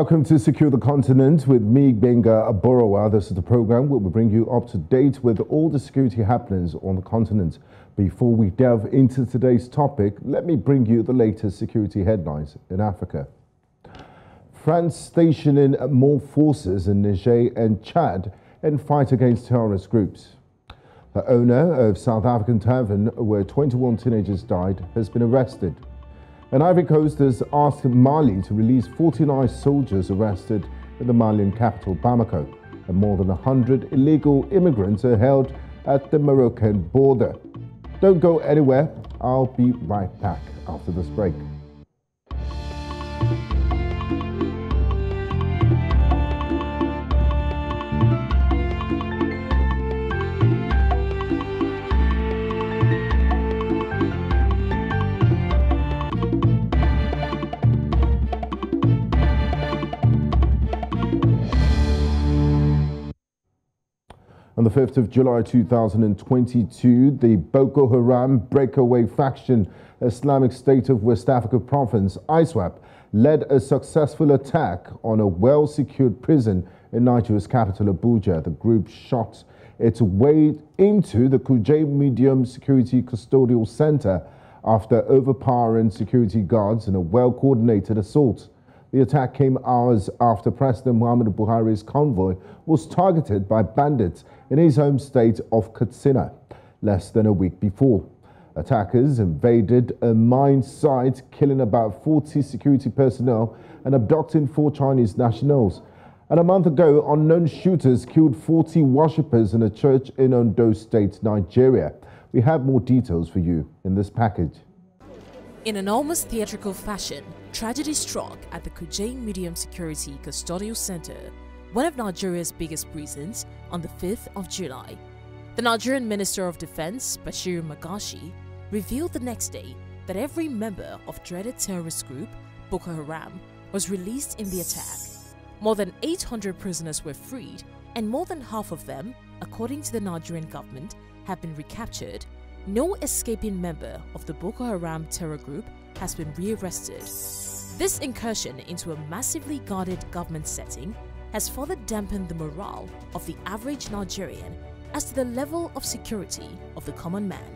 Welcome to Secure the Continent with me, Gbenga Aborowa. This is the program where we bring you up to date with all the security happenings on the continent. Before we delve into today's topic, let me bring you the latest security headlines in Africa. France stationing more forces in Niger and Chad in fight against terrorist groups. The owner of South African tavern where 21 teenagers died has been arrested. And Ivory Coast has asked Mali to release 49 soldiers arrested in the Malian capital, Bamako. And more than 100 illegal immigrants are held at the Moroccan border. Don't go anywhere. I'll be right back after this break. On the 5th of July 2022, the Boko Haram breakaway faction Islamic State of West Africa Province, ISWAP, led a successful attack on a well-secured prison in Nigeria's capital, Abuja. The group shot its way into the Kuje Medium Security Custodial Center after overpowering security guards in a well-coordinated assault. The attack came hours after President Muhammadu Buhari's convoy was targeted by bandits in his home state of Katsina less than a week before. Attackers invaded a mine site, killing about 40 security personnel and abducting four Chinese nationals. And a month ago, unknown shooters killed 40 worshippers in a church in Ondo State, Nigeria. We have more details for you in this package. In an almost theatrical fashion, tragedy struck at the Kuje Medium Security Custodial Center, one of Nigeria's biggest prisons, on the 5th of July. The Nigerian Minister of Defense, Bashir Magashi, revealed the next day that every member of dreaded terrorist group Boko Haram was released in the attack. More than 800 prisoners were freed, and more than half of them, according to the Nigerian government, have been recaptured no escaping member of the Boko Haram terror group has been rearrested. This incursion into a massively guarded government setting has further dampened the morale of the average Nigerian as to the level of security of the common man.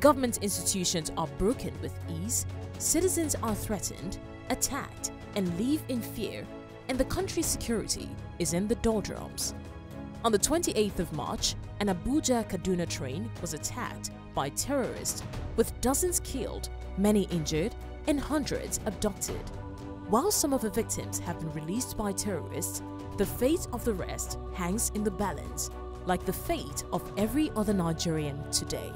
Government institutions are broken with ease, citizens are threatened, attacked, and live in fear, and the country's security is in the doldrums. On the 28th of March, an Abuja Kaduna train was attacked by terrorists, with dozens killed, many injured, and hundreds abducted. While some of the victims have been released by terrorists, the fate of the rest hangs in the balance, like the fate of every other Nigerian today.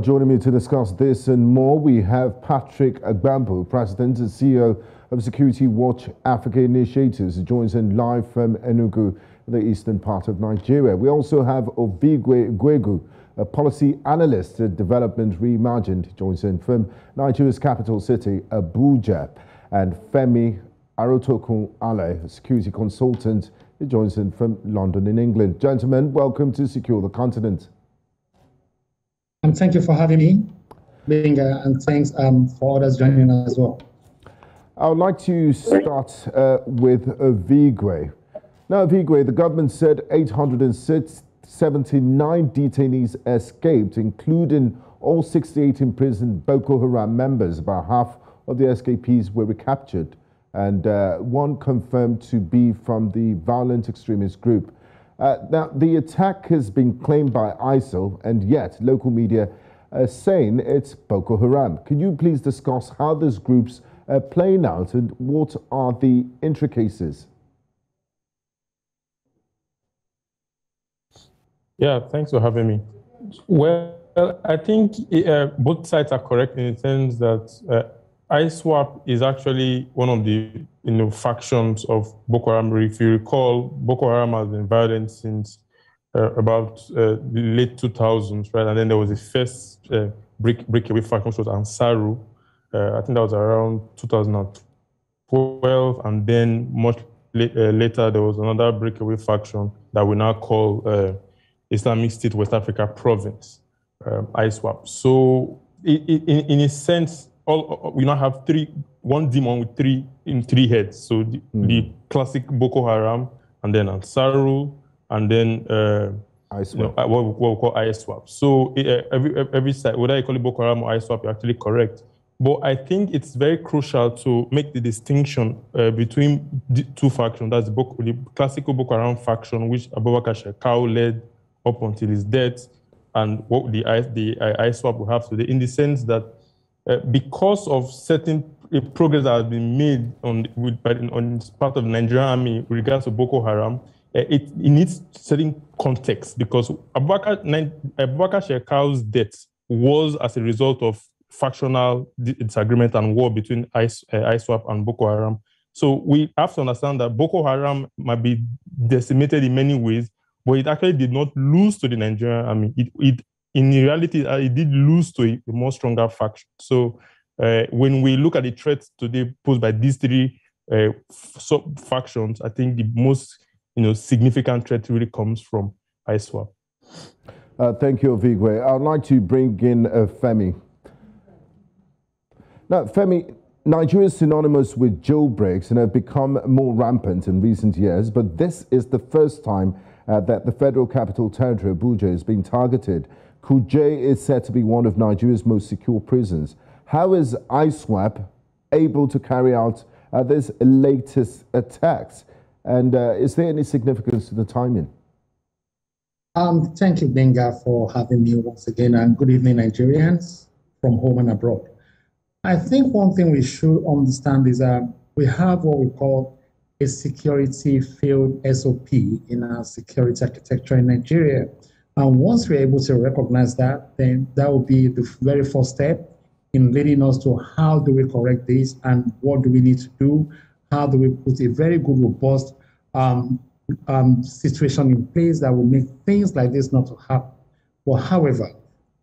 Joining me to discuss this and more, we have Patrick Agbambu, President and CEO of Security Watch Africa Initiatives, who joins in live from Enugu the eastern part of Nigeria. We also have Ovigwe Eguegu, a policy analyst at Development Reimagined, joins in from Nigeria's capital city, Abuja, and Femi Aratokun Ale, a security consultant, he joins in from London in England. Gentlemen, welcome to Secure the Continent. And thank you for having me, Gbenga, and thanks um, for others joining us as well. I would like to start uh, with Ovigwe. Now, Vigwe, the government said 879 detainees escaped, including all 68 imprisoned Boko Haram members. About half of the escapees were recaptured, and uh, one confirmed to be from the violent extremist group. Uh, now, the attack has been claimed by ISIL, and yet local media are saying it's Boko Haram. Can you please discuss how these groups are playing out and what are the intricacies? Yeah, thanks for having me. Well, I think uh, both sides are correct in the sense that uh, ISWAP is actually one of the you know factions of Boko Haram. If you recall, Boko Haram has been violent since uh, about uh, the late 2000s, right? And then there was the first uh, break breakaway faction, which was Ansaru. I think that was around 2012, and then much later there was another breakaway faction that we now call Islamic State West Africa province, um, ISWAP. So in, in, in, a sense, all we now have three one demon with three in three heads. So the, mm. the classic Boko Haram, and then Ansaru, and then uh, you know, uh, what, we, what we call ISWAP. So uh, every every side, whether you call it Boko Haram or ISWAP, you're actually correct. But I think it's very crucial to make the distinction uh, between the two factions. That's the, Boko, the classical Boko Haram faction, which Abubakar Shekau led up until his death, and what the, the ISWAP will have today, in the sense that uh, because of certain uh, progress that has been made on, with, on part of Nigerian army with regards to Boko Haram, uh, it, it, needs certain context because Abubakar, Abubakar Shekau's death was as a result of factional disagreement and war between IS, uh, and Boko Haram. So we have to understand that Boko Haram might be decimated in many ways, but it actually did not lose to the Nigerian army. It, it in reality, uh, it did lose to a, a more stronger faction. So uh, when we look at the threats today posed by these three uh, sub factions, I think the most you know significant threat really comes from ISWAP. Uh, thank you, Ovigwe. I'd like to bring in uh, Femi. Now, Femi, Nigeria is synonymous with jailbreaks and have become more rampant in recent years, but this is the first time uh, that the Federal Capital Territory, Abuja, is being targeted. Kuje is said to be one of Nigeria's most secure prisons. How is ISWAP able to carry out uh, this latest attacks? And uh, is there any significance to the timing? Um, thank you, Gbenga, for having me once again, and good evening, Nigerians from home and abroad. I think one thing we should understand is that we have what we call a security field SOP in our security architecture in Nigeria. And once we're able to recognize that, then that will be the very first step in leading us to how do we correct this and what do we need to do? How do we put a very good, robust um, um, situation in place that will make things like this not to happen? But however,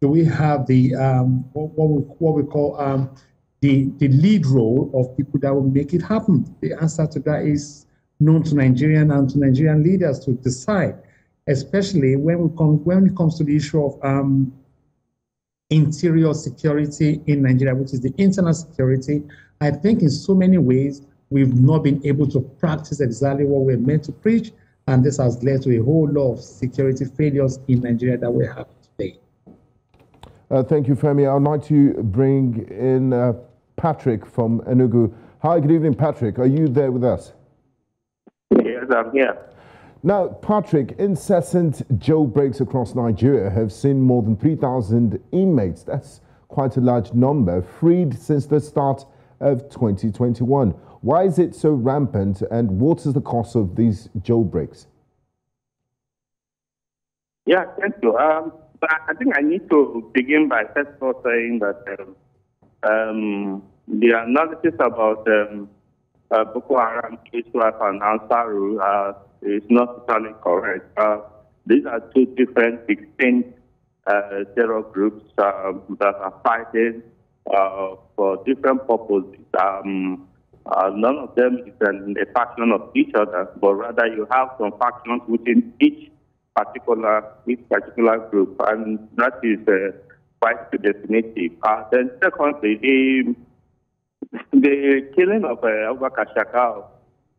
do we have the um, what, what, we, what we call um, the, the lead role of people that will make it happen? The answer to that is known to Nigerian and to Nigerian leaders to decide, especially when, we come, when it comes to the issue of um, interior security in Nigeria, which is the internal security. I think in so many ways, we've not been able to practice exactly what we're meant to preach. And this has led to a whole lot of security failures in Nigeria that we have today. Uh, thank you, Femi. I'd like to bring in uh, Patrick from Enugu. Hi, good evening, Patrick. Are you there with us? Yes, I'm here. Now, Patrick, incessant jailbreaks across Nigeria have seen more than 3,000 inmates. That's quite a large number, freed since the start of 2021. Why is it so rampant and what is the cost of these jailbreaks? Yeah, thank you. Um, I think I need to begin by first of all saying that um, um, the analysis about um, uh, Boko Haram, ISWAP, and Ansaru uh, is not totally correct. Uh, these are two different, distinct uh, terror groups um, that are fighting uh, for different purposes. Um, uh, none of them is an, a faction of each other, but rather you have some factions within each particular each particular group, and that is uh, quite definitive. Then secondly, the the killing of uh, Abubakar Shekau,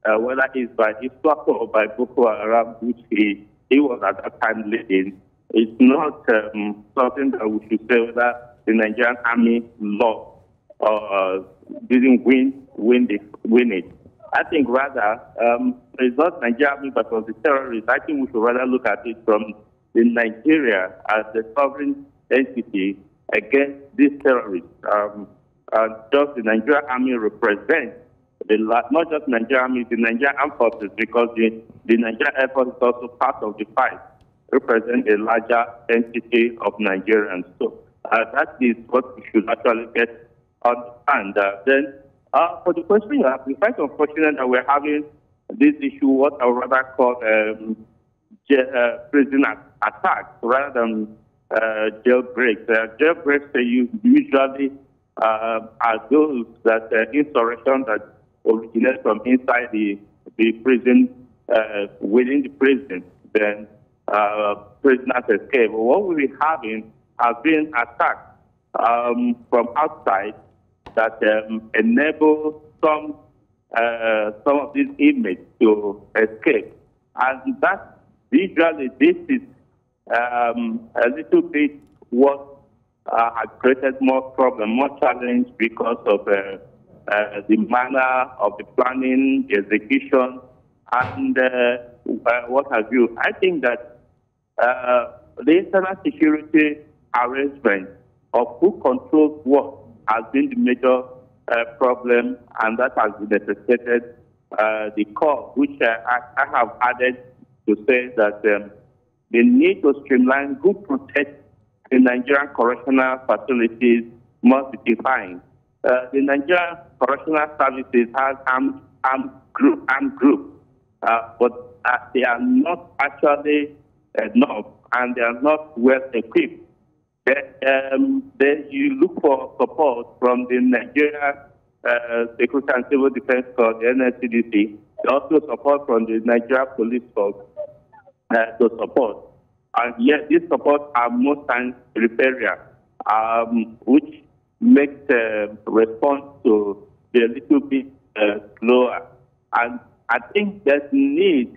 uh, whether it's by ISWAP or by Boko Haram, which he, he was at that time leading, it's not um, something that we should say whether the Nigerian army lost or uh, didn't win, win, win it. I think rather, um, it's not Nigeria army, but was the terrorists. I think we should rather look at it from the Nigeria as the sovereign entity against these terrorists. Um, uh, just the Nigerian army represents the not just Nigerian army, the Nigerian armed forces, because the, the Nigerian air force is also part of the fight, represent a larger entity of Nigerians. So uh, that is what we should actually get understand. Uh, then, uh, for the question you asked, it's quite unfortunate that we're having this issue, what I would rather call um, uh, prison attacks rather than uh, jailbreaks. Uh, jailbreaks uh, usually are those that uh, insurrection that originate from inside the, the prison, uh, within the prison, then uh, prisoners escape. What we're having have been attacks um, from outside that um, enable some uh, some of these inmates to escape. And that visually, this is um, a little bit what uh, created more problem, more challenge because of uh, uh, the manner of the planning, the execution, and uh, what have you. I think that the internal security arrangement of who controls what has been the major problem, and that has necessitated the call, which I, I, have added to say that um, the need to streamline who protects the Nigerian correctional facilities must be defined. Uh, the Nigerian correctional services has armed, armed group, armed group, uh, but uh, they are not actually enough and they are not well equipped. Then, um, you look for support from the Nigerian uh, Security and Civil Defense Corps, the NSCDC, also support from the Nigeria Police Force uh, to support. And yet, these supports are most times peripheral, um, which makes the response to be a little bit uh, slower. And I think there's need,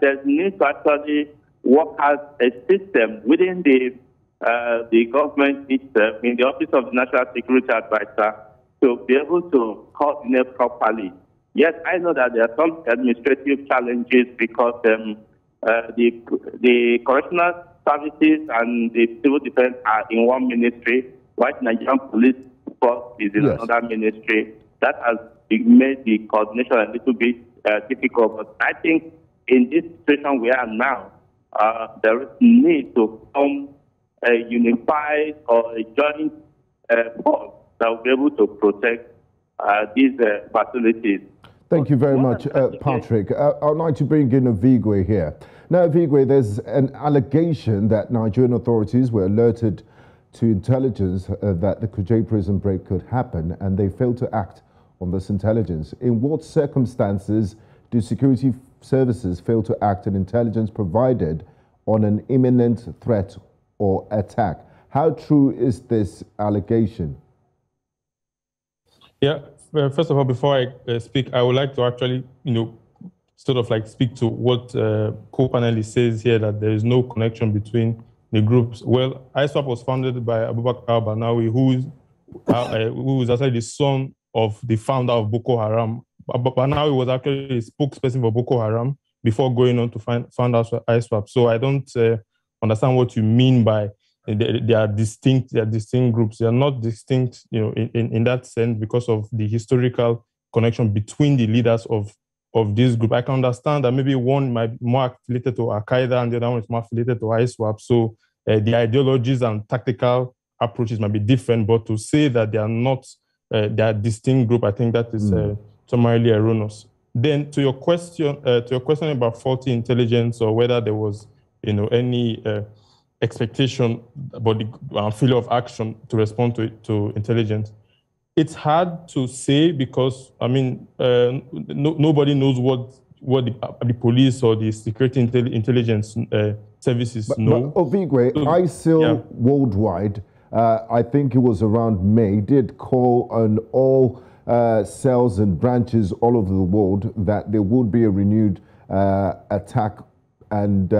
there's need to actually work as a system within the uh, the government itself, in the Office of the National Security Advisor, to be able to coordinate properly. Yes, I know that there are some administrative challenges because um, uh, the the correctional services and the civil defense are in one ministry, while Nigerian police force is in yes. another ministry. That has made the coordination a little bit uh, difficult. But I think in this situation we are now, uh, there is need to form a unified or a joint uh, force that will be able to protect uh, these uh, facilities. Thank you very much, uh, Patrick. Uh, I'd like to bring in Ovigwe here. Now, Ovigwe, there's an allegation that Nigerian authorities were alerted to intelligence uh, that the Kuje prison break could happen, and they failed to act on this intelligence. In what circumstances do security services fail to act on intelligence provided on an imminent threat or attack? How true is this allegation? Yeah, first of all, before I uh, speak, I would like to actually, you know, sort of like speak to what uh, co-panelist says here that there is no connection between the groups. Well, ISWAP was founded by Abubakar Barnawi, who is uh, uh, who is actually the son of the founder of Boko Haram. Barnawi was actually a spokesperson for Boko Haram before going on to find, found out ISWAP. So I don't uh, understand what you mean by they, they, are distinct. They are distinct groups. They are not distinct, you know, in, in, in that sense because of the historical connection between the leaders of of this group. I can understand that maybe one might be more affiliated to Al Qaeda and the other one is more affiliated to ISWAP. So uh, the ideologies and tactical approaches might be different. But to say that they are not, uh, they are distinct group, I think that is uh, summarily erroneous. Then to your question, uh, to your question about faulty intelligence or whether there was, you know, any uh, expectation about the uh, failure of action to respond to, to intelligence. It's hard to say because, I mean, uh, no, nobody knows what what the, uh, the, police or the security intel intelligence uh, services but, know. But Ovigwe, so, ISIL yeah. worldwide, uh, I think it was around May, did call on all uh, cells and branches all over the world that there would be a renewed uh, attack and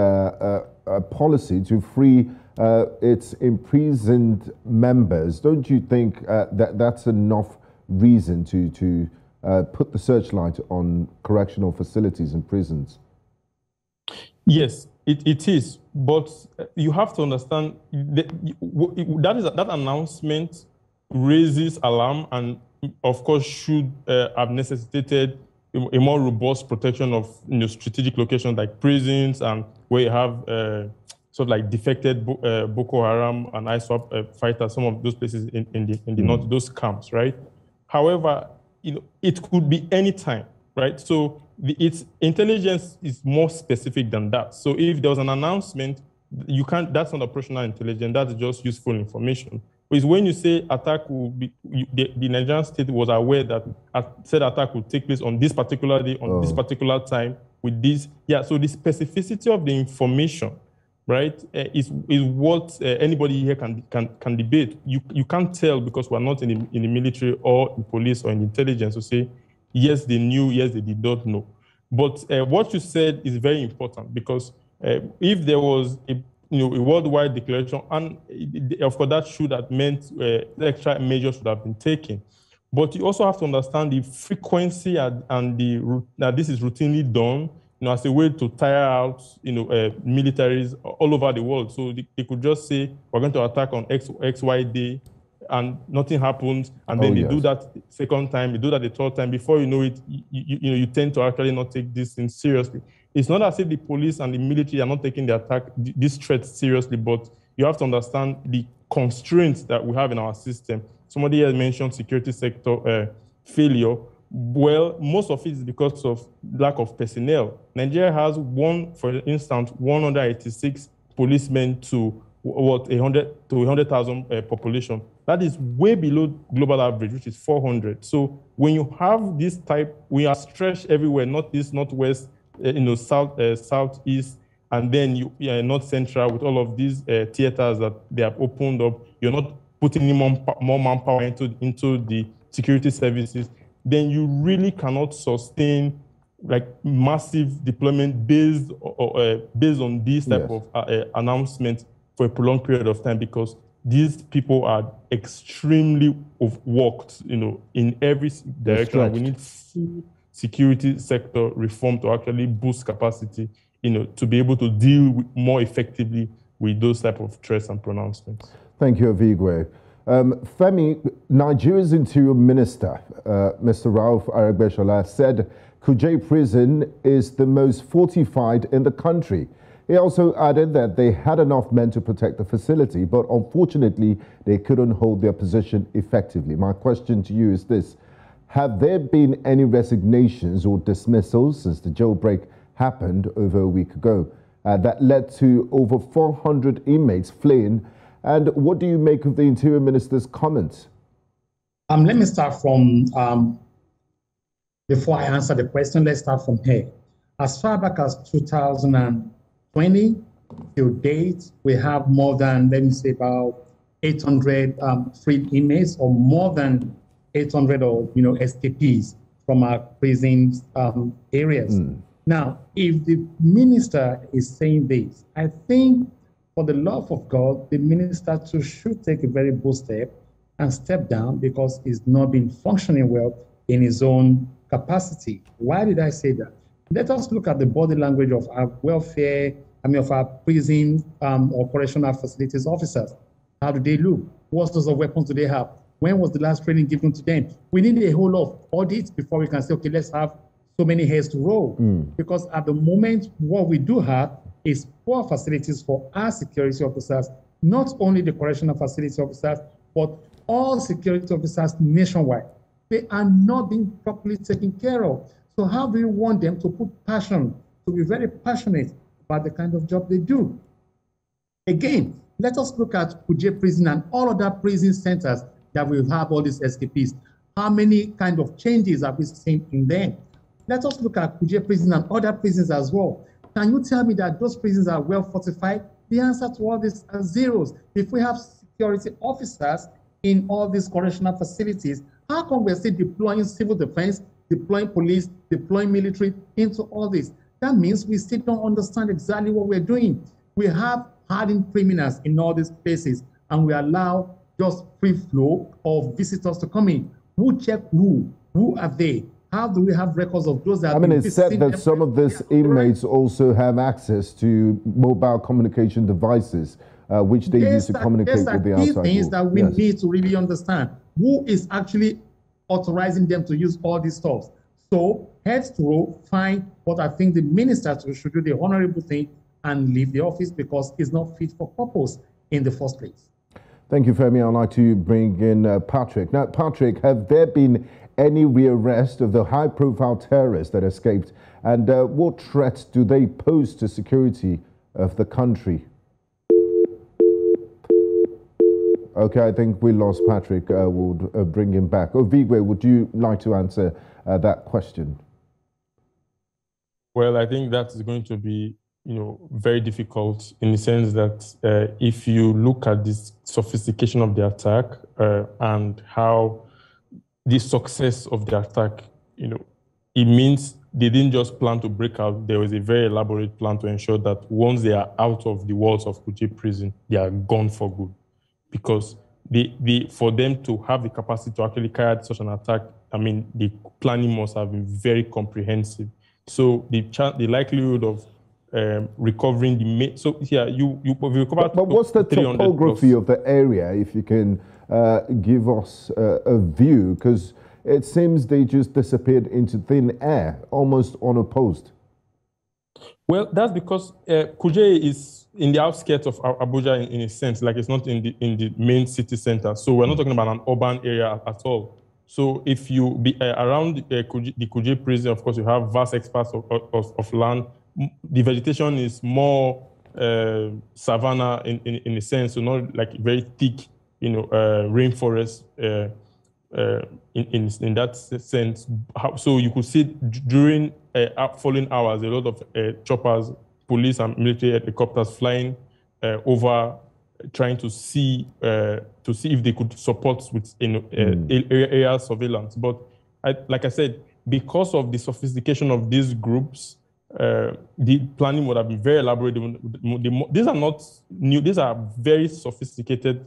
uh, policy to free uh, its imprisoned members. Don't you think uh, that that's enough reason to, to uh, put the searchlight on correctional facilities and prisons? Yes, it, it is. But you have to understand that, that, is, that announcement raises alarm and, of course, should uh, have necessitated a more robust protection of you know, strategic locations like prisons and where you have uh, sort of like defected uh, Boko Haram and ISWAP uh, fighters, some of those places in, in the, in the mm. north, those camps, right? However, you know, it could be any time, right? So the, its intelligence is more specific than that. So if there was an announcement, you can't, that's not operational intelligence, that's just useful information. Is when you say attack will be, you, the, the, Nigerian state was aware that said attack would take place on this particular day, on oh. this particular time, with this. Yeah, so the specificity of the information right, uh, is, is what uh, anybody here can, can, can debate. You, you can't tell because we're not in the, in the military or in police or in intelligence to say, yes, they knew, yes, they did not know. But uh, what you said is very important because uh, if there was a, you know, a worldwide declaration, and of course that should have meant uh, extra measures should have been taken. But you also have to understand the frequency and, and the that this is routinely done you know, as a way to tire out, you know, uh, militaries all over the world. So they, they, could just say, we're going to attack on X, X, Y day, and nothing happens. And then oh, they yes. do that second time, they do that the third time. Before you know it, you, you, you, know, you tend to actually not take this thing seriously. It's not as if the police and the military are not taking the attack, this threat seriously, but you have to understand the constraints that we have in our system. Somebody has mentioned security sector uh, failure well, most of it is because of lack of personnel. Nigeria has one, for instance, 186 policemen to what 100 to 100,000 uh, population. That is way below global average, which is 400. So when you have this type, we are stretched everywhere, not east, not west, you know, south, uh, southeast, and then you are not central with all of these uh, theaters that they have opened up. You're not putting any more, more manpower into into the security services then you really cannot sustain like massive deployment based or, uh, based on this type yes. of uh, uh, announcement for a prolonged period of time because these people are extremely overworked, you know, in every direction. We need full security sector reform to actually boost capacity, you know, to be able to deal more effectively with those type of threats and pronouncements. Thank you, Ovigwe. Um, Femi, Nigeria's Interior Minister, uh, Mr. Rauf Aregbesola, said Kuje prison is the most fortified in the country. He also added that they had enough men to protect the facility, but unfortunately, they couldn't hold their position effectively. My question to you is this Have there been any resignations or dismissals since the jailbreak happened over a week ago uh, that led to over 400 inmates fleeing? And what do you make of the Interior Minister's comments? Um, let me start from, um, before I answer the question, let's start from here. As far back as 2020, to date, we have more than, let me say, about 800 um, free inmates or more than 800 or, you know, escapees from our prison um, areas. Mm. Now, if the minister is saying this, I think for the love of God, the minister too should take a very bold step and step down because he's not been functioning well in his own capacity. Why did I say that? Let us look at the body language of our welfare, I mean, of our prison um, or correctional facilities officers. How do they look? What sorts of weapons do they have? When was the last training given to them? We need a whole lot of audits before we can say, okay, let's have so many heads to roll. Mm. Because at the moment, what we do have is poor facilities for our security officers, not only the correctional facility officers, but all security officers nationwide. They are not being properly taken care of. So how do you want them to put passion, to be very passionate about the kind of job they do? Again, let us look at Kuje prison and all other prison centers that we have all these escapees. How many kind of changes have we seen in them? Let us look at Kuje prison and other prisons as well. Can you tell me that those prisons are well fortified? The answer to all these are zeros. If we have security officers in all these correctional facilities, how come we're still deploying civil defense, deploying police, deploying military into all this? That means we still don't understand exactly what we're doing. We have hardened criminals in all these places, and we allow just free flow of visitors to come in. Who check who? Who are they? How do we have records of those that? I mean, it's said that some of these inmates also have access to mobile communication devices, uh, which they use to communicate with the outside world. things that we yes. need to really understand. Who is actually authorizing them to use all these stuff? So heads to row, fine. But I think the minister should do the honorable thing and leave the office because it's not fit for purpose in the first place. Thank you, Femi. I'd like to bring in uh, Patrick. Now, Patrick, have there been any rearrest of the high profile terrorists that escaped? And uh, what threats do they pose to security of the country? Okay, I think we lost Patrick. Uh, we'll uh, bring him back. Ovigwe, would you like to answer uh, that question? Well, I think that is going to be you know, very difficult in the sense that uh, if you look at this sophistication of the attack uh, and how the success of the attack, you know, it means they didn't just plan to break out. There was a very elaborate plan to ensure that once they are out of the walls of Kuje prison, they are gone for good. Because the, the, for them to have the capacity to actually carry out such an attack, I mean, the planning must have been very comprehensive. So the, the likelihood of um, recovering the main. So yeah, you you recovered. But, but what's the topography plus. of the area? If you can uh, give us uh, a view, because it seems they just disappeared into thin air, almost unopposed. Well, that's because uh, Kuje is in the outskirts of Abuja in, in, a sense, like it's not in the in the main city center. So we're not talking about an urban area at all. So if you be uh, around uh, Kuje, the Kuje prison, of course, you have vast expanse of, of, of land the vegetation is more uh, savanna in, in, in a sense, so not like very thick, you know, uh, rainforest uh, uh in, in, in that sense. So you could see during uh, following hours, a lot of uh, choppers, police and military helicopters flying over, trying to see to see if they could support with you know, mm. area surveillance. But I, like I said, because of the sophistication of these groups, uh, the planning would have been very elaborate. these are not new, these are very sophisticated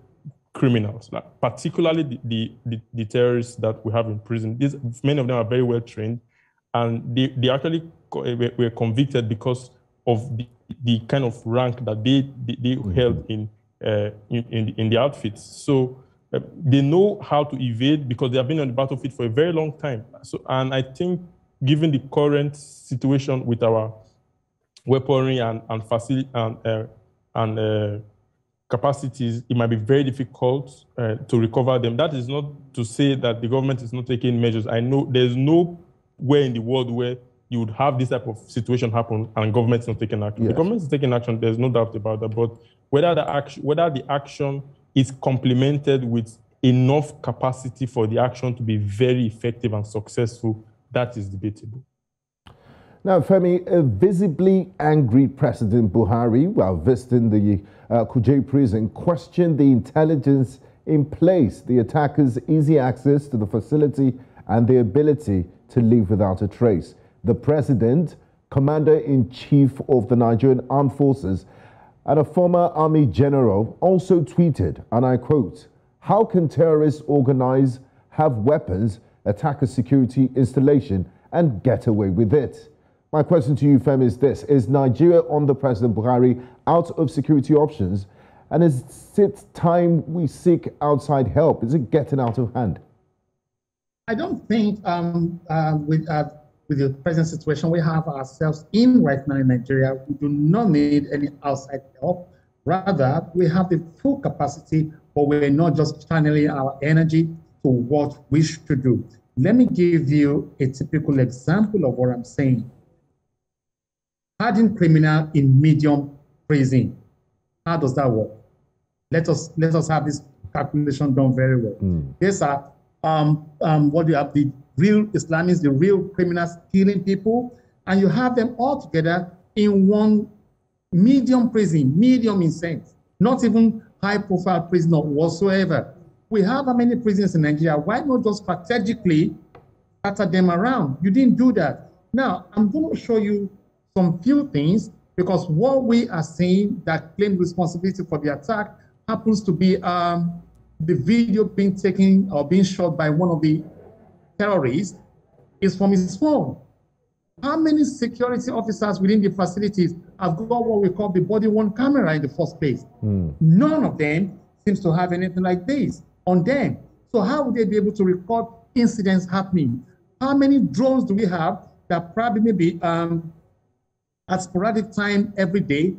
criminals, like particularly the, the, the, the, terrorists that we have in prison. These, many of them are very well trained, and they, they actually were convicted because of the, the kind of rank that they, they, they mm-hmm. held in, uh, in, in, in, the outfits. So uh, they know how to evade because they have been on the battlefield for a very long time. So, and I think given the current situation with our weaponry and and facility and uh, and uh, capacities, it might be very difficult uh, to recover them. That is not to say that the government is not taking measures. I know there's nowhere in the world where you would have this type of situation happen and government is not taking action. Yes. The government is taking action. There's no doubt about that. But whether the action, whether the action is complemented with enough capacity for the action to be very effective and successful that is debatable. Now, Femi, a visibly angry President Buhari, while visiting the uh, prison, questioned the intelligence in place, the attackers' easy access to the facility, and the ability to leave without a trace. The president, commander in chief of the Nigerian Armed Forces, and a former army general also tweeted, and I quote, How can terrorists organize, have weapons, attack a security installation and get away with it. My question to you, Fem, is this Is Nigeria under President Buhari out of security options? And is it time we seek outside help? Is it getting out of hand? I don't think um, uh, with, uh, with the present situation we have ourselves in right now in Nigeria, we do not need any outside help. Rather, we have the full capacity, but we're not just channeling our energy to what we should do. Let me give you a typical example of what I'm saying. Hardened criminal in medium prison. How does that work? Let us let us have this calculation done very well. Mm. These are um, um, what you have the real Islamists, the real criminals killing people, and you have them all together in one medium prison, medium in sense, not even high profile prison or whatsoever we have how many prisons in Nigeria? Why not just strategically scatter them around? You didn't do that. Now, I'm going to show you some few things because what we are saying that claim responsibility for the attack happens to be um, the video being taken or being shot by one of the terrorists is from his phone. How many security officers within the facilities have got what we call the body worn camera in the first place? Mm. None of them seems to have anything like this on them. So how would they be able to record incidents happening? How many drones do we have that probably maybe um, at sporadic time every day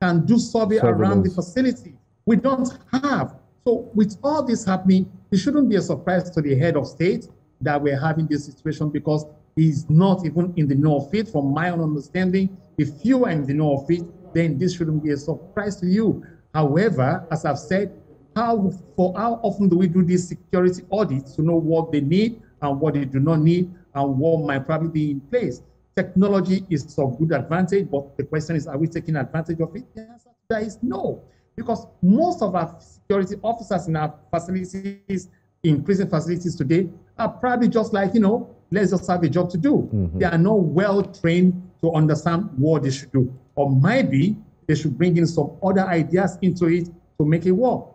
can do survey around the facility? We don't have. So with all this happening, it shouldn't be a surprise to the head of state that we're having this situation because he's not even in the know of it. From my own understanding, if you are in the know of it, then this shouldn't be a surprise to you. However, as I've said, how for how often do we do these security audits to know what they need and what they do not need and what might probably be in place? technology is of good advantage, but the question is, are we taking advantage of it? The answer to that is no, because most of our security officers in our facilities, in prison facilities today, are probably just like, you know, let's just have a job to do. Mm-hmm. They are not well trained to understand what they should do. Or maybe they should bring in some other ideas into it to make it work.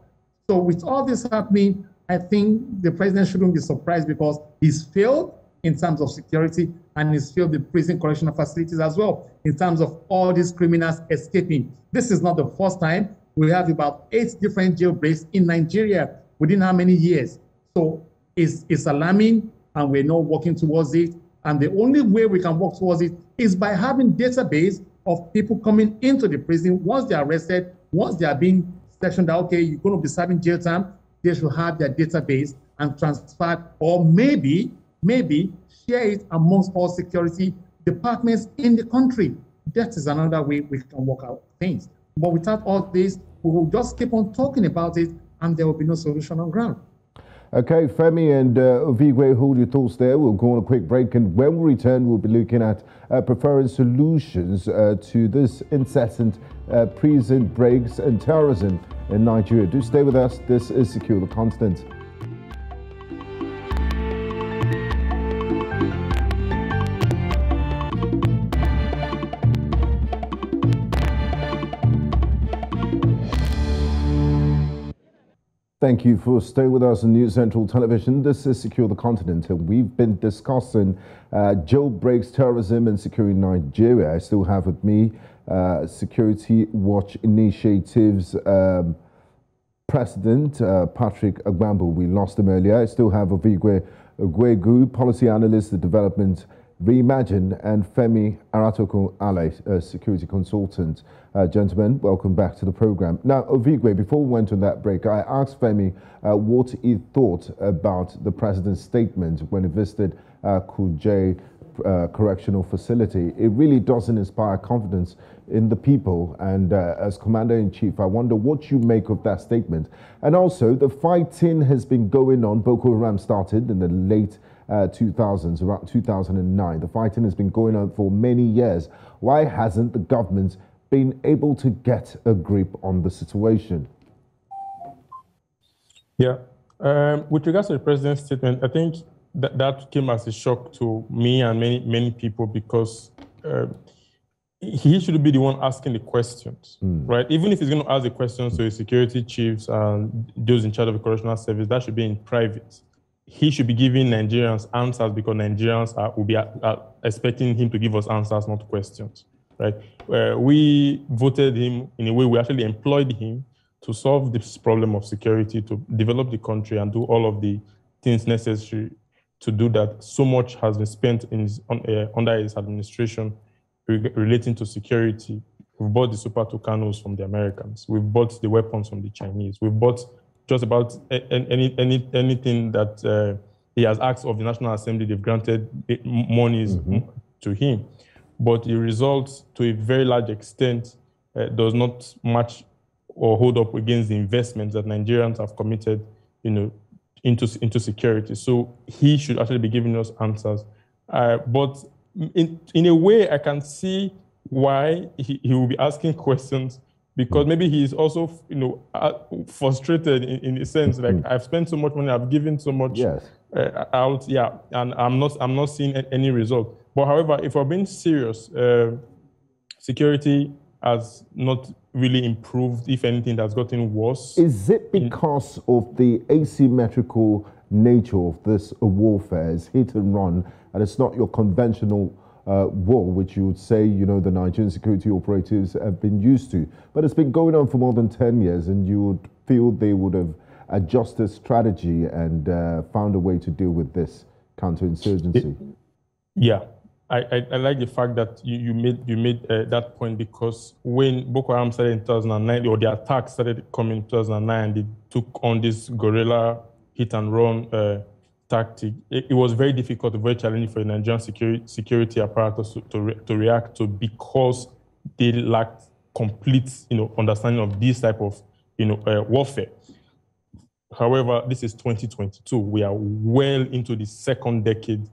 So with all this happening, I think the president shouldn't be surprised because he's failed in terms of security and he's failed the prison correctional facilities as well in terms of all these criminals escaping. This is not the first time. We have about eight different jailbreaks in Nigeria within how many years? So it's, it's alarming and we're not working towards it. And the only way we can work towards it is by having database of people coming into the prison once they're arrested, once they are being sectioned that, okay, you're going to be serving jail time, they should have their database and transfer, or maybe, maybe share it amongst all security departments in the country. That is another way we can work out things. But without all this, we will just keep on talking about it and there will be no solution on ground. Okay, Femi and uh, Ovigwe, hold your thoughts there. We'll go on a quick break, and when we return, we'll be looking at uh, preferring solutions uh, to this incessant uh, prison breaks and terrorism in Nigeria. Do stay with us. This is Secure the Continent. Thank you for staying with us on News Central Television. This is Secure the Continent, and we've been discussing uh, breaks terrorism and securing Nigeria. I still have with me uh, Security Watch Initiative's um, President, uh, Patrick Agbambu. We lost him earlier. I still have Ovigwe Eguegu, Policy Analyst, the Development Reimagine, and Femi Aratokun Ale, a security consultant. Uh, gentlemen, welcome back to the program. Now, Ovigwe, before we went on that break, I asked Femi uh, what he thought about the president's statement when he visited uh, Kuje uh, Correctional Facility. It really doesn't inspire confidence in the people. And uh, as Commander in Chief, I wonder what you make of that statement. And also, the fighting has been going on. Boko Haram started in the late uh, 2000s, around 2009. The fighting has been going on for many years. Why hasn't the government been able to get a grip on the situation? Yeah. Um, with regards to the president's statement, I think that, that came as a shock to me and many, many people because uh, he should be the one asking the questions, mm. right? Even if he's going to ask the questions to the security chiefs and those in charge of the correctional service, that should be in private he should be giving Nigerians answers because Nigerians are, will be are expecting him to give us answers, not questions, right? Uh, we voted him in a way, we actually employed him to solve this problem of security, to develop the country and do all of the things necessary to do that. So much has been spent in his, on, uh, under his administration re- relating to security. We've bought the Super Tucanos from the Americans. We've bought the weapons from the Chinese. We've bought just about any, any, anything that uh, he has asked of the National Assembly, they've granted monies mm-hmm. to him. But the results, to a very large extent, uh, does not match or hold up against the investments that Nigerians have committed, you know, into, into security. So he should actually be giving us answers. Uh, but in, in a way, I can see why he, he will be asking questions because maybe he's also you know uh, frustrated in, in a sense like mm. i've spent so much money i've given so much yes. uh, out yeah and i'm not i'm not seeing any result but however if we're being serious uh, security has not really improved if anything that's gotten worse is it because in, of the asymmetrical nature of this warfare is hit and run and it's not your conventional uh, war, which you would say, you know, the Nigerian security operatives have been used to. But it's been going on for more than 10 years, and you would feel they would have adjusted strategy and uh, found a way to deal with this counterinsurgency. Yeah. I, I, I, like the fact that you, you made you made uh, that point because when Boko Haram started in 2009, or the attack started coming in 2009, they took on this guerrilla hit and run uh, tactic, it, it, was very difficult, very challenging for the Nigerian security, security apparatus to, to, re, to, react to because they lacked complete, you know, understanding of this type of, you know, uh, warfare. However, this is 2022. We are well into the second decade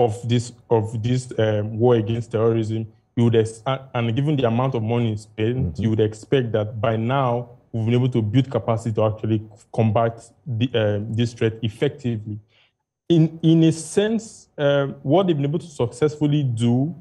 of this of this um, war against terrorism, you would ex- and given the amount of money spent, mm-hmm. you would expect that by now we've been able to build capacity to actually combat the, uh, this threat effectively. In in a sense, uh, what they've been able to successfully do,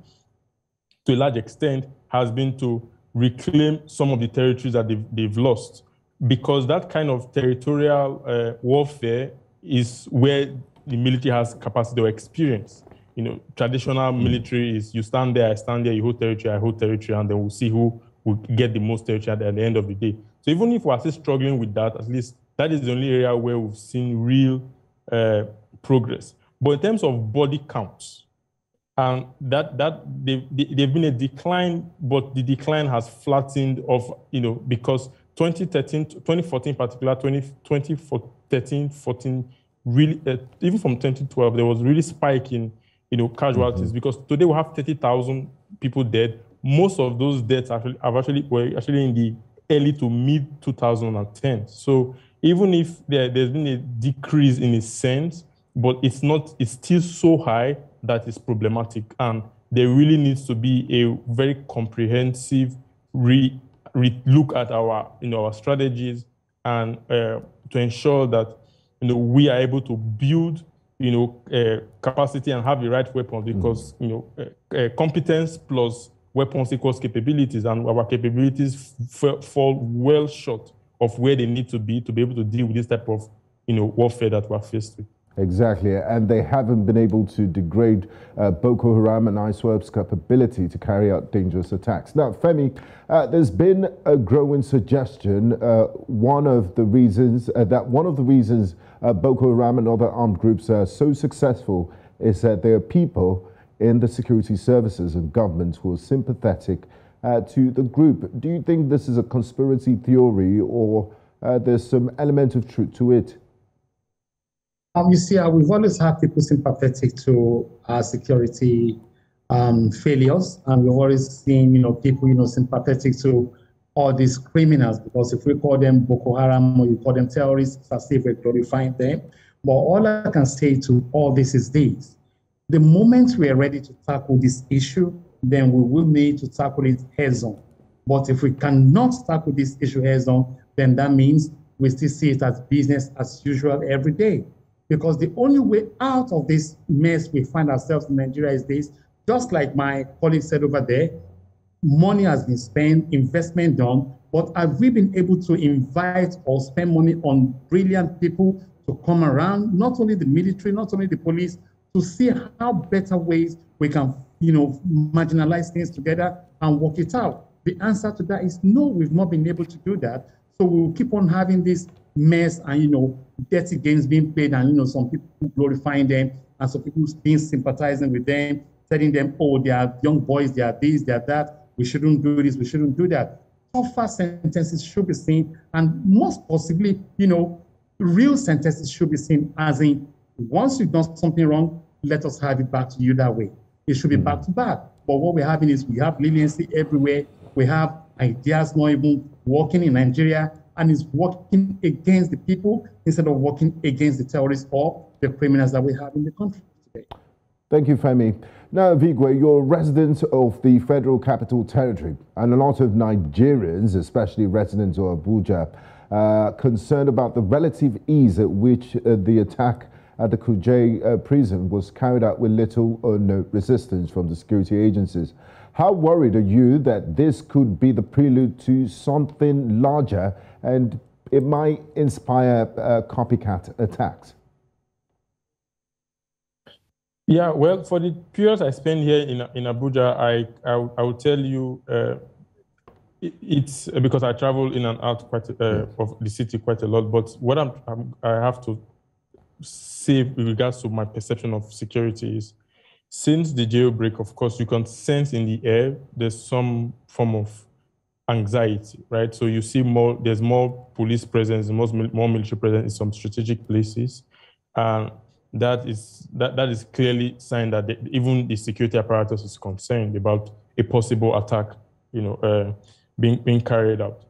to a large extent, has been to reclaim some of the territories that they've, they've lost, because that kind of territorial uh, warfare is where the military has capacity or experience. You know, traditional military is you stand there, I stand there, you hold territory, I hold territory, and then we'll see who will get the most territory at the end of the day. So even if we're still struggling with that, at least that is the only area where we've seen real uh, progress. But in terms of body counts, and that that they've, they've been a decline, but the decline has flattened off, you know, because 2013, 2014 in particular, 20, 2013, 14, really, uh, even from 2012, there was really spike in you know, casualties mm-hmm. because today we have 30,000 people dead. Most of those deaths actually have actually were actually in the early to mid 2010. So even if there, there's been a decrease in a sense, but it's not, it's still so high that it's problematic. And there really needs to be a very comprehensive re, re look at our, you know, our strategies and uh, to ensure that you know we are able to build you know, uh, capacity and have the right weapons because, mm. you know, uh, uh, competence plus weapons equals capabilities and our capabilities f- fall well short of where they need to be to be able to deal with this type of, you know, warfare that we're faced with. Exactly, and they haven't been able to degrade uh, Boko Haram and ISWAP's capability to carry out dangerous attacks. Now, Femi, uh, there's been a growing suggestion. Uh, one of the reasons uh, that one of the reasons uh, Boko Haram and other armed groups are so successful is that there are people in the security services and governments who are sympathetic uh, to the group. Do you think this is a conspiracy theory, or there's some element of truth to it? Um, you see, uh, we've always had people sympathetic to security um, failures, and we've always seen, you know, people, you know, sympathetic to all these criminals because if we call them Boko Haram or you call them terrorists, as if we're glorifying them. But all I can say to all this is this: the moment we are ready to tackle this issue, then we will need to tackle it heads on. But if we cannot tackle this issue heads on, then that means we still see it as business as usual every day. Because the only way out of this mess we find ourselves in Nigeria is this, just like my colleague said over there, money has been spent, investment done, but have we been able to invite or spend money on brilliant people to come around, not only the military, not only the police, to see how better ways we can, you know, marginalize things together and work it out? The answer to that is no, we've not been able to do that. So we will keep on having this mess and, you know, dirty games being played and, you know, some people glorifying them and some people being sympathizing with them, telling them, oh, they are young boys, they are this, they are that. We shouldn't do this, we shouldn't do that. Tougher sentences should be seen and most possibly, you know, real sentences should be seen as in once you've done something wrong, let us have it back to you that way. It should be mm-hmm. back to back. But what we're having is we have leniency everywhere. We have ideas not even working in Nigeria and is working against the people instead of working against the terrorists or the criminals that we have in the country today. Thank you, Femi. Now, Ovigwe, you're a resident of the Federal Capital Territory, and a lot of Nigerians, especially residents of Abuja, uh, concerned about the relative ease at which uh, the attack at the Kuje uh, prison was carried out with little or no resistance from the security agencies. How worried are you that this could be the prelude to something larger and it might inspire uh, copycat attacks? Yeah, well, for the period I spend here in, in Abuja, I, I, I will tell you uh, it, it's because I travel in and out quite uh, of the city quite a lot. But what I'm, I'm, i have to say with regards to my perception of security is since the jailbreak, of course, you can sense in the air there's some form of anxiety, right? So you see more, there's more police presence, more, more military presence in some strategic places. And that is that, that is clearly sign that the, even the security apparatus is concerned about a possible attack, you know, uh, being being carried out.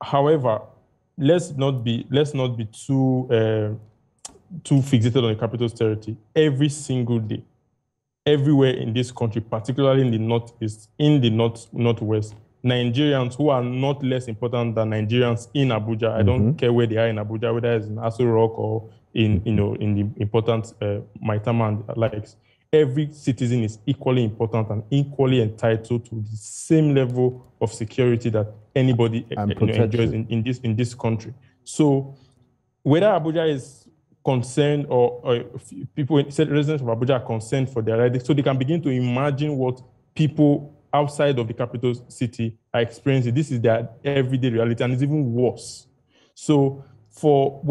However, let's not be let's not be too uh, too fixated on the capital's territory. Every single day, everywhere in this country, particularly in the northeast, in the north northwest, Nigerians who are not less important than Nigerians in Abuja. Mm-hmm. I don't mm-hmm. care where they are in Abuja, whether it's in Aso Rock or in you know in the important uh, Maitama and likes. Every citizen is equally important and equally entitled to the same level of security that anybody uh, you know, enjoys in, in this in this country. So, whether Abuja is concerned or, or people residents of Abuja are concerned for their rights, so they can begin to imagine what people outside of the capital city are experiencing. This is their everyday reality, and it's even worse. So for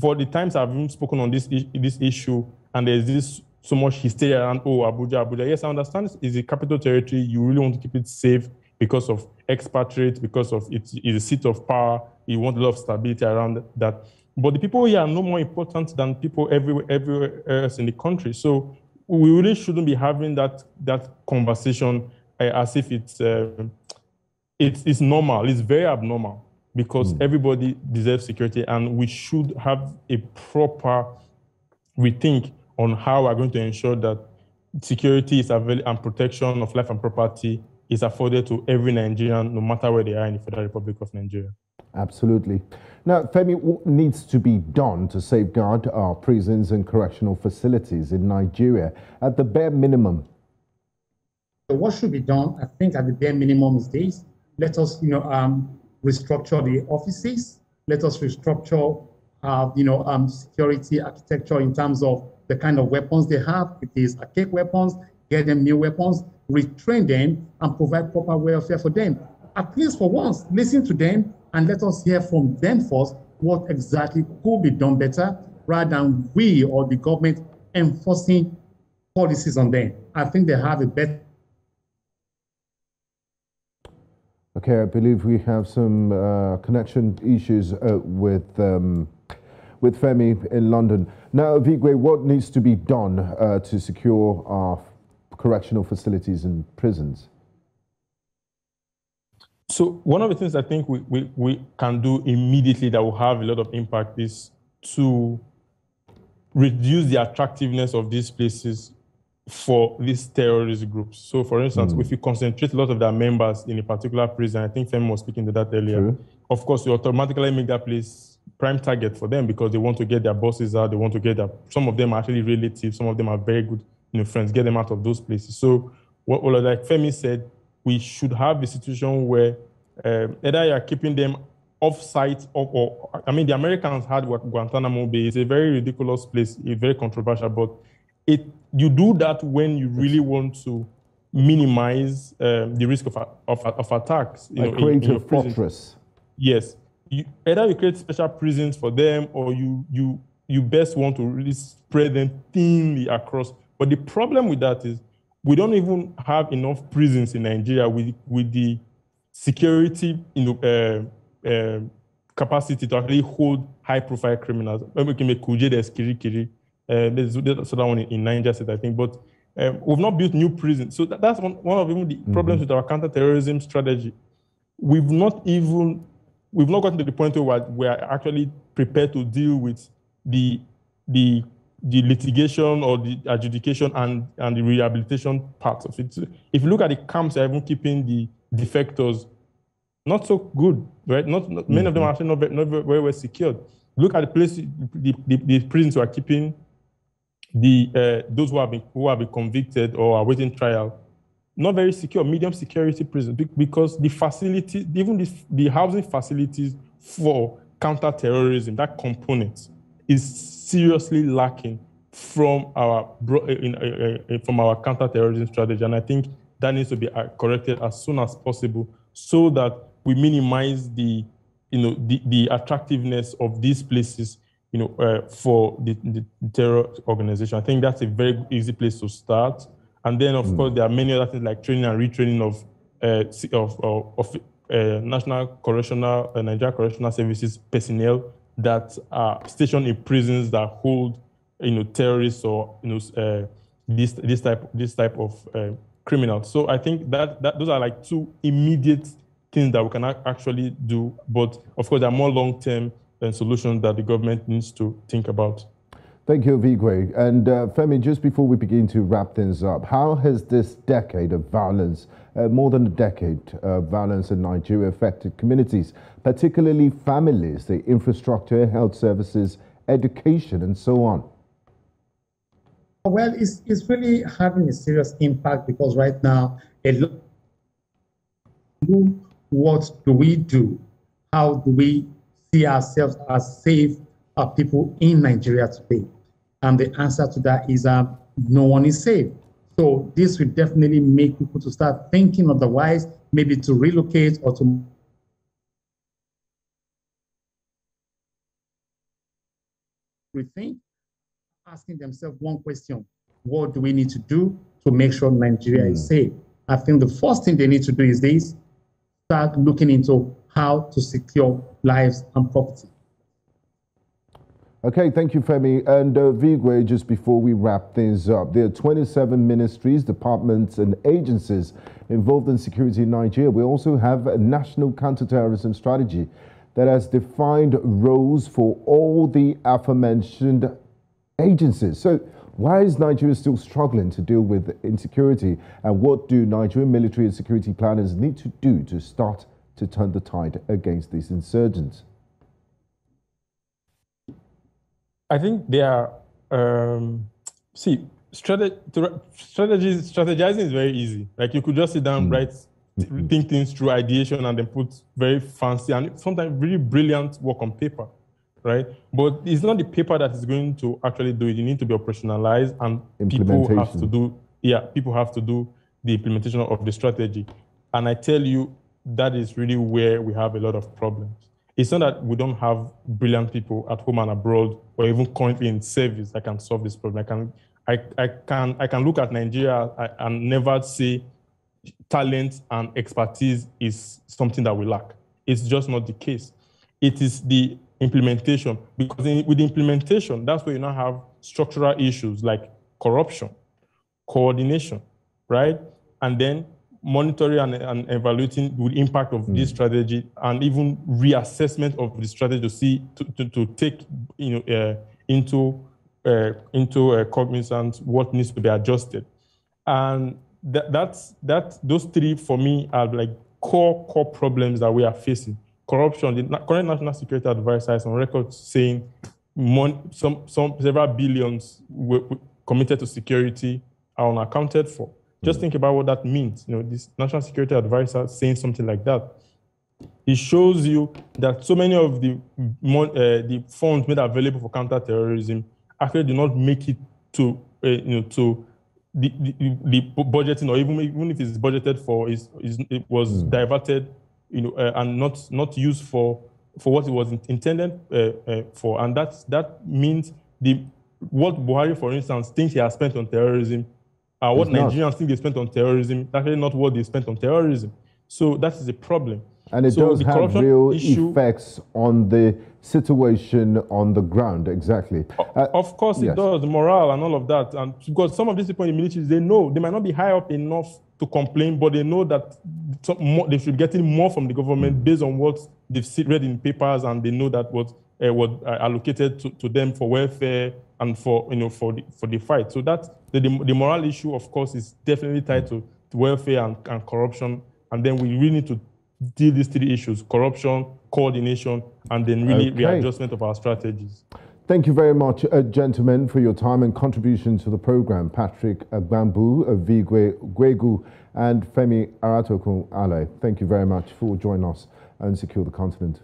for the times I've even spoken on this this issue, and there's this so much hysteria around oh Abuja, Abuja. Yes, I understand it's a capital territory. You really want to keep it safe because of expatriates, because of it's, it's a seat of power. You want a lot of stability around that. But the people here are no more important than people everywhere, everywhere else in the country. So we really shouldn't be having that that conversation as if it's uh, it's, it's normal. It's very abnormal because mm. everybody deserves security, and we should have a proper rethink on how we're going to ensure that security is available and protection of life and property is afforded to every Nigerian, no matter where they are in the Federal Republic of Nigeria. Absolutely. Now, Femi, what needs to be done to safeguard our prisons and correctional facilities in Nigeria at the bare minimum? So what should be done, I think, at the bare minimum is this. Let us, you know, um, restructure the offices. Let us restructure, uh, you know, um, security architecture in terms of the kind of weapons they have. It is archaic weapons, get them new weapons, retrain them, and provide proper welfare for them. At least for once, listen to them and let us hear from them first what exactly could be done better rather than we or the government enforcing policies on them. I think they have a better Okay, I believe we have some uh, connection issues uh, with um, with Femi in London. Now, Ovigwe, what needs to be done uh, to secure our correctional facilities and prisons? So one of the things I think we, we, we can do immediately that will have a lot of impact is to reduce the attractiveness of these places for these terrorist groups. So, for instance, mm. if you concentrate a lot of their members in a particular prison, I think Femi was speaking to that earlier. True. Of course, you automatically make that place prime target for them because they want to get their bosses out. They want to get their. Some of them are actually relatives. Some of them are very good, you know, friends. Get them out of those places. So, what, like Femi said, we should have a situation where um, either you are keeping them off site or, or, I mean, the Americans had what Guantanamo Bay. It's a very ridiculous place. It's very controversial, but it you do that when you really want to minimize um, the risk of, of, of attacks. You know, create in, in a fortress. Yes. You, either you create special prisons for them or you you you best want to really spread them thinly across. But the problem with that is we don't even have enough prisons in Nigeria with with the security you know, uh, uh, capacity to actually hold high profile criminals. We can make Kuje, there's Kiri Kiri. Uh, there's, there's another one in, in Niger State, I think. But um, we've not built new prisons. So that, that's one, one of even the mm-hmm. problems with our counterterrorism strategy. We've not even we've not gotten to the point where we are actually prepared to deal with the the the litigation or the adjudication and, and the rehabilitation part of it. If you look at the camps, they're even keeping the defectors not so good, right? Not, not mm-hmm. many of them are mm-hmm. actually not very, not very well secured. Look at the place, the, the, the prisons are keeping the uh, those who have been who have been convicted or are waiting trial, not very secure, medium security prison because the facility, even the, the housing facilities for counterterrorism, that component is seriously lacking from our in, uh, uh, from our counterterrorism strategy, and I think that needs to be uh, corrected as soon as possible so that we minimize the you know the, the attractiveness of these places you know, uh, for the, the, terror organization. I think that's a very easy place to start. And then, of mm. course, there are many other things like training and retraining of uh, of, of, uh, National Correctional uh, Nigeria Correctional Services personnel that are stationed in prisons that hold, you know, terrorists or you know uh, this this type this type of uh, criminals. So I think that that those are like two immediate things that we can actually do. But of course, there are more long term and solutions that the government needs to think about. Thank you, Ovigwe. And uh, Femi, just before we begin to wrap things up, how has this decade of violence, uh, more than a decade of violence in Nigeria, affected communities, particularly families, the infrastructure, health services, education, and so on? Well, it's, it's really having a serious impact because right now, a lot what do we do? How do we see ourselves as safe uh, people in Nigeria today? And the answer to that is uh, no one is safe. So this will definitely make people to start thinking otherwise, maybe to relocate or to rethink, asking themselves one question, what do we need to do to make sure Nigeria mm. is safe? I think the first thing they need to do is this, start looking into how to secure lives and property. Okay, thank you, Femi. And uh, Ovigwe, just before we wrap things up, there are 27 ministries, departments, and agencies involved in security in Nigeria. We also have a national counterterrorism strategy that has defined roles for all the aforementioned agencies. So, why is Nigeria still struggling to deal with insecurity? And what do Nigerian military and security planners need to do to start to turn the tide against these insurgents? I think they are, um, see, strategy, strategies, strategizing is very easy. Like you could just sit down, mm. write, mm-hmm. think things through ideation, and then put very fancy and sometimes really brilliant work on paper, right? But it's not the paper that is going to actually do it. You need to be operationalized, and people have to do, yeah, people have to do the implementation of the strategy. And I tell you, that is really where we have a lot of problems. It's not that we don't have brilliant people at home and abroad, or even currently in service that can solve this problem. I can, I, I can, I can look at Nigeria and never say talent and expertise is something that we lack. It's just not the case. It is the implementation, because in, with implementation, that's where you now have structural issues like corruption, coordination, right? And then monitoring and, and evaluating the impact of mm. this strategy and even reassessment of the strategy to see to, to, to take you know uh, into uh, into uh, cognizance what needs to be adjusted. And that, that's that those three for me are like core core problems that we are facing. Corruption the current national security advisor is on record saying mon- some some several billions were committed to security are unaccounted for just think about what that means. You know, this national security advisor saying something like that. It shows you that so many of the uh, the funds made available for counterterrorism actually do not make it to uh, you know to the, the, the, budgeting or even even if it's budgeted for is, is it was mm. diverted you know uh, and not not used for for what it was intended uh, uh, for and that that means the what Buhari for instance thinks he has spent on terrorism uh, what it's Nigerians not. think they spent on terrorism, actually not what they spent on terrorism. So that is a problem. And it so does have real issue, effects on the situation on the ground, exactly. Uh, of course yes. it does, the morale and all of that. And because some of these people in the military, they know, they might not be high up enough to complain, but they know that more, they should be getting more from the government based on what they've read in papers and they know that what uh, was uh, allocated to, to them for welfare and for you know for the, for the fight. So that the, the moral issue, of course, is definitely tied to, to welfare and, and corruption. And then we really need to deal these three issues: corruption, coordination, and then really okay. readjustment of our strategies. Thank you very much, uh, gentlemen, for your time and contribution to the program. Patrick Agbambu, Ovigwe Eguegu, and Femi Aratokun Ale. Thank you very much for joining us and Secure the Continent.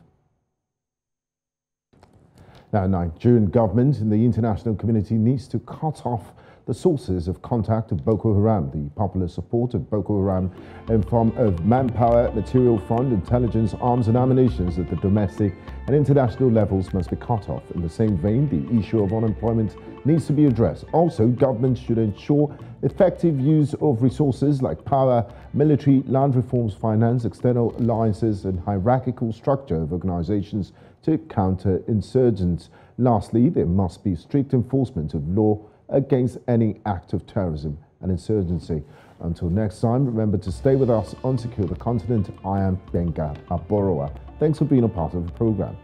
Now, Nigerian government and the international community needs to cut off the sources of contact of Boko Haram, the popular support of Boko Haram in form of manpower, material fund, intelligence, arms and ammunition at the domestic and international levels must be cut off. In the same vein, the issue of unemployment needs to be addressed. Also, governments should ensure effective use of resources like power, military, land reforms, finance, external alliances and hierarchical structure of organizations to counter insurgents. Lastly, there must be strict enforcement of law against any act of terrorism and insurgency. Until next time, remember to stay with us on Secure the Continent. I am Gbenga Aborowa. Thanks for being a part of the programme.